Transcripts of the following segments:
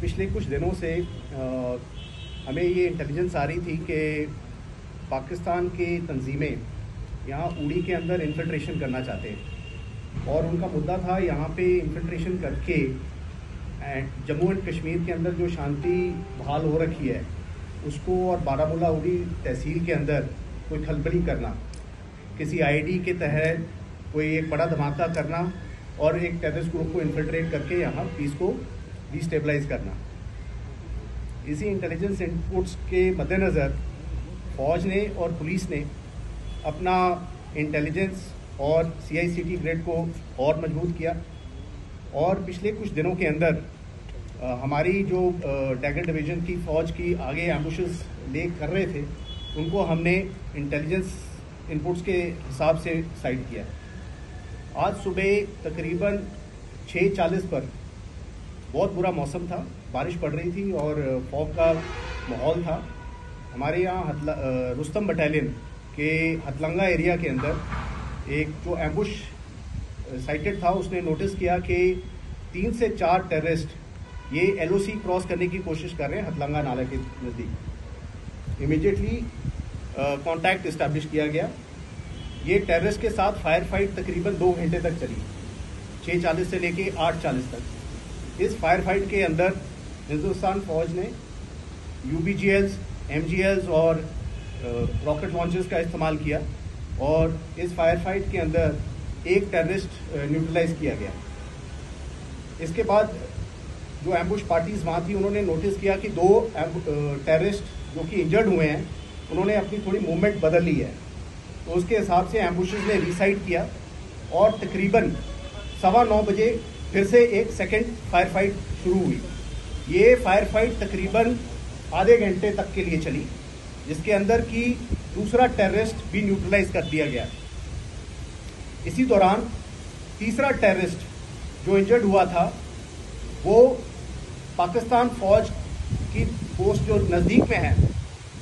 पिछले कुछ दिनों से हमें ये इंटेलिजेंस आ रही थी कि पाकिस्तान की तंजीमें यहाँ उड़ी के अंदर इन्फिल्ट्रेशन करना चाहते हैं। और उनका मुद्दा था यहाँ पे इन्फिल्ट्रेशन करके जम्मू एंड कश्मीर के अंदर जो शांति बहाल हो रखी है, उसको और बारामूला उड़ी तहसील के अंदर कोई खलबली करना, किसी आईडी के तहत कोई एक बड़ा धमाका करना, और एक टेररिस्ट ग्रुप को इन्फिल्ट्रेट करके यहाँ पीस को डिस्टेबलाइज करना। इसी इंटेलिजेंस इनपुट्स के मद्देनज़र फौज ने और पुलिस ने अपना इंटेलिजेंस और सीआईसीटी ग्रेड को और मज़बूत किया। और पिछले कुछ दिनों के अंदर अ, हमारी जो डैगर डिवीज़न की फौज की आगे एम्बुशेस ले कर रहे थे उनको हमने इंटेलिजेंस इनपुट्स के हिसाब से साइड किया। आज सुबह तकरीबन 6:40 पर बहुत बुरा मौसम था, बारिश पड़ रही थी और फॉग का माहौल था। हमारे यहाँ रुस्तम बटालियन के हतलंगा एरिया के अंदर एक जो एम्बुश साइटेड था, उसने नोटिस किया कि तीन से चार टेररिस्ट ये एलओसी क्रॉस करने की कोशिश कर रहे हैं हतलंगा नाला के नज़दीक। इमीडिएटली कांटेक्ट इस्टेब्लिश किया गया। ये टेररिस्ट के साथ फायर फाइट तकरीबन दो घंटे तक चली। छः चालीस से लेके आठ चालीस तक। इस फायर फाइट के अंदर हिंदुस्तान फौज ने यू यूबीजीएल्स एमजीएल्स और रॉकेट लॉन्चर्स का इस्तेमाल किया और इस फायर फाइट के अंदर एक टेररिस्ट न्यूट्रलाइज किया गया। इसके बाद जो एम्बुश पार्टीज़ वहाँ थी, उन्होंने नोटिस किया कि दो टेररिस्ट जो कि इंजर्ड हुए हैं, उन्होंने अपनी थोड़ी मूवमेंट बदल ली है। तो उसके हिसाब से एम्बुशेस ने रिसाइड किया और तकरीबन सवा नौ बजे फिर से एक सेकेंड फायर फाइट शुरू हुई। ये फायर फाइट तकरीबन आधे घंटे तक के लिए चली, जिसके अंदर की दूसरा टेररिस्ट भी न्यूट्रलाइज कर दिया गया। इसी दौरान तीसरा टेररिस्ट जो इंजर्ड हुआ था, वो पाकिस्तान फौज की पोस्ट जो नज़दीक में है,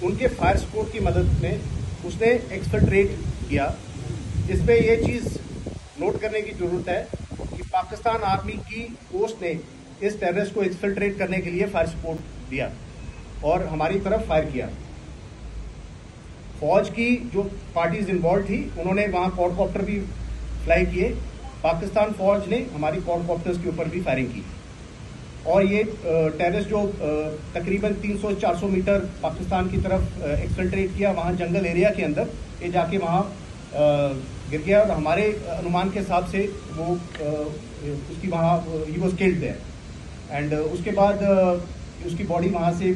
उनके फायर सपोर्ट की मदद में उसने एक्सफिल्ट्रेट किया। इस पे ये चीज़ नोट करने की ज़रूरत है पाकिस्तान आर्मी की पोस्ट ने इस टेररिस्ट को एक्सफिल्ट्रेट करने के लिए फायर सपोर्ट दिया और हमारी तरफ़ फायर किया। फौज की जो पार्टीज़ इन्वॉल्व थी, उन्होंने वहाँ कॉडकॉप्टर भी फ्लाई किए। पाकिस्तान फौज ने हमारी कॉडकॉप्टर्स के ऊपर भी फायरिंग की। और ये टेररिस्ट जो तकरीबन 300-400 मीटर पाकिस्तान की तरफ़ एक्सफिल्ट्रेट किया वहाँ जंगल एरिया के अंदर। ये जाके वहाँ गिर गया और हमारे अनुमान के हिसाब से वो उसकी वहाँ ही वॉज़ किल्ड देयर एंड उसके बाद उसकी बॉडी वहाँ से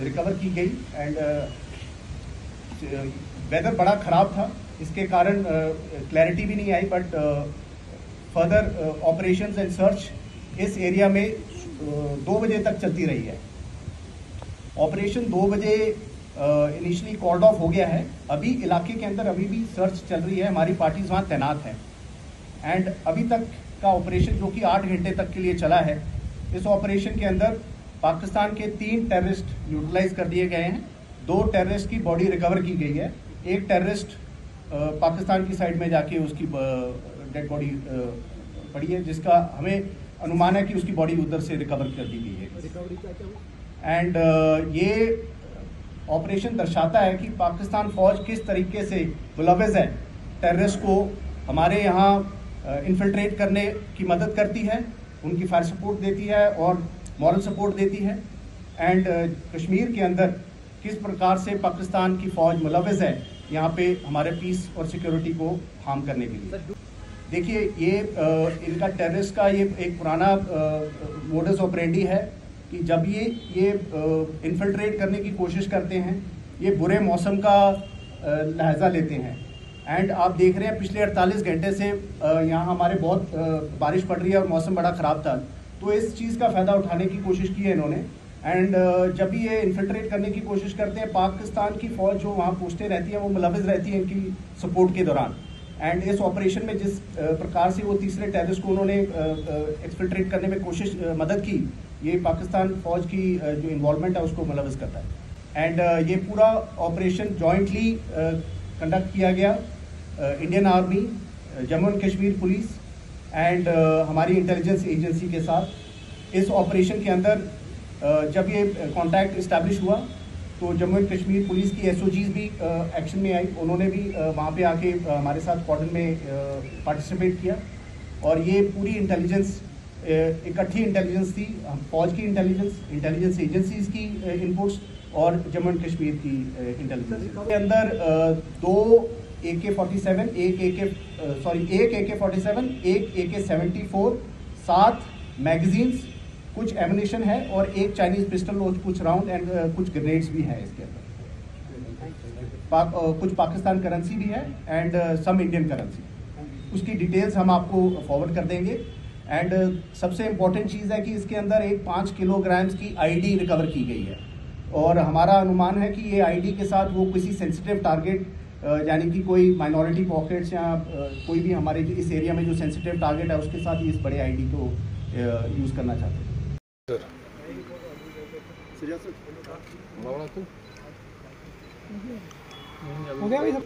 रिकवर की गई एंड वेदर बड़ा ख़राब था। इसके कारण क्लैरिटी भी नहीं आई but further operation and search इस एरिया में दो बजे तक चलती रही है। ऑपरेशन दो बजे इनिशियली कॉल्ड ऑफ़ हो गया है। अभी इलाके के अंदर अभी भी सर्च चल रही है। हमारी पार्टीज़ वहाँ तैनात हैं। एंड अभी तक का ऑपरेशन जो कि आठ घंटे तक के लिए चला है इस ऑपरेशन के अंदर पाकिस्तान के तीन टेररिस्ट न्यूट्रलाइज कर दिए गए हैं। दो टेररिस्ट की बॉडी रिकवर की गई है। एक टेररिस्ट पाकिस्तान की साइड में जाके उसकी डेड बॉडी पड़ी है जिसका हमें अनुमान है कि उसकी बॉडी उधर से रिकवर कर दी गई है। एंड ये ऑपरेशन दर्शाता है कि पाकिस्तान फौज किस तरीके से मुलविस है। टेररिस्ट को हमारे यहाँ इन्फिल्ट्रेट करने की मदद करती है, उनकी फायर सपोर्ट देती है और मॉरल सपोर्ट देती है। एंड कश्मीर के अंदर किस प्रकार से पाकिस्तान की फौज मुलविस है, यहाँ पे हमारे पीस और सिक्योरिटी को हार्म करने के लिए। देखिए, ये इनका टेररिस्ट का ये एक पुराना मोडस ऑपरेंडी है। कि जब ये ये इन्फिल्ट्रेट करने की कोशिश करते हैं, ये बुरे मौसम का लहजा लेते हैं। एंड आप देख रहे हैं, पिछले 48 घंटे से यहाँ हमारे बहुत बारिश पड़ रही है और मौसम बड़ा ख़राब था। तो इस चीज़ का फ़ायदा उठाने की कोशिश की है इन्होंने। एंड जब भी ये इन्फिल्ट्रेट करने की कोशिश करते हैं, पाकिस्तान की फौज जो वहाँ पूछते रहती हैं, वो मुलविज रहती है इनकी सपोर्ट के दौरान। एंड इस ऑपरेशन में जिस प्रकार से वो तीसरे टेररिस्ट को उन्होंने एक्सफिल्ट्रेट करने में कोशिश मदद की ये पाकिस्तान फौज की जो इन्वॉल्वमेंट है, उसको मुलविज करता है। एंड ये पूरा ऑपरेशन जॉइंटली कंडक्ट किया गया Indian army Jammu and Kashmir police and हमारी इंटेलिजेंस एजेंसी के साथ। इस ऑपरेशन के अंदर जब ये कांटेक्ट इस्टेब्लिश हुआ तो जम्मू एंड कश्मीर पुलिस की एस भी एक्शन में आई। उन्होंने भी वहाँ पे आके हमारे साथ कॉर्डन में पार्टिसिपेट किया। और ये पूरी इंटेलिजेंस इकट्ठी इंटेलिजेंस थी फौज की इंटेलिजेंस इंटेलिजेंस एजेंसीज की इनपुट्स और जम्मू एंड कश्मीर की इंटेलिजेंस के अंदर दो ए के फोर्टी सेवन एक ए के सॉरी एक ए के फोर्टी सेवन एक ए के सेवेंटी फोर सात मैगजीन्स कुछ एमिनेशन है और एक चाइनीज़ पिस्टल और कुछ राउंड एंड कुछ ग्रेनेड्स भी हैं इसके अंदर। uh, कुछ पाकिस्तान करेंसी भी है एंड सम इंडियन करेंसी उसकी डिटेल्स हम आपको फॉरवर्ड कर देंगे। एंड सबसे इम्पोर्टेंट चीज़ है कि इसके अंदर एक पाँच किलोग्राम्स की आईडी रिकवर की गई है। और हमारा अनुमान है कि ये आईडी के साथ वो किसी सेंसिटिव टारगेट यानी कि कोई माइनॉरिटी पॉकेट्स या कोई भी हमारे इस एरिया में जो सेंसिटिव टारगेट है उसके साथ ही इस बड़े आईडी को यूज़ करना चाहते हैं। हो गया भाई सब?